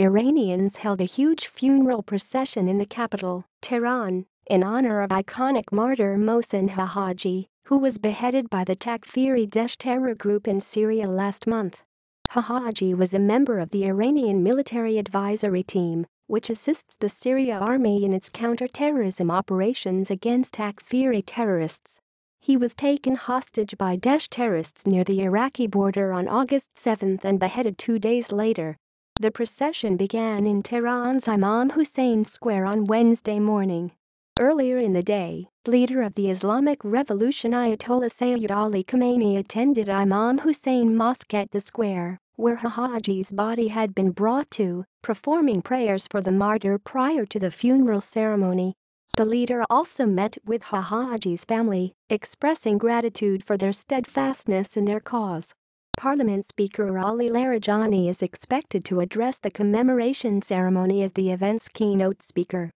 Iranians held a huge funeral procession in the capital, Tehran, in honor of iconic martyr Mohsen Hojaji, who was beheaded by the Takfiri Daesh terror group in Syria last month. Hojaji was a member of the Iranian military advisory team, which assists the Syria army in its counter-terrorism operations against Takfiri terrorists. He was taken hostage by Daesh terrorists near the Iraqi border on August 7 and beheaded two days later. The procession began in Tehran's Imam Hussein Square on Wednesday morning. Earlier in the day, leader of the Islamic Revolution Ayatollah Sayyid Ali Khamenei attended Imam Hussein Mosque at the square, where Hojaji's body had been brought to, performing prayers for the martyr prior to the funeral ceremony. The leader also met with Hojaji's family, expressing gratitude for their steadfastness in their cause. Parliament Speaker Ali Larijani is expected to address the commemoration ceremony as the event's keynote speaker.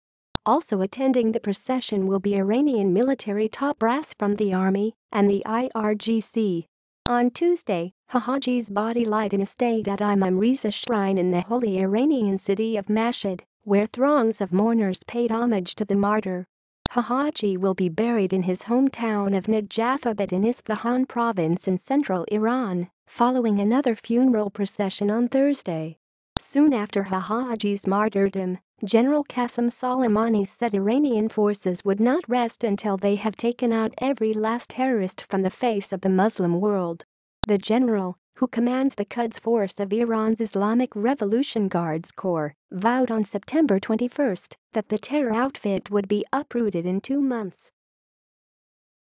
Also attending the procession will be Iranian military top brass from the army and the IRGC. On Tuesday, Hojaji's body lied in a state at Imam Reza Shrine in the holy Iranian city of Mashhad, where throngs of mourners paid homage to the martyr. Hojaji will be buried in his hometown of Najafabad in Isfahan province in central Iran, following another funeral procession on Thursday. Soon after Hojaji's martyrdom, General Qasem Soleimani said Iranian forces would not rest until they have taken out every last terrorist from the face of the Muslim world. The general, who commands the Quds Force of Iran's Islamic Revolution Guards Corps, vowed on September 21 that the terror outfit would be uprooted in two months.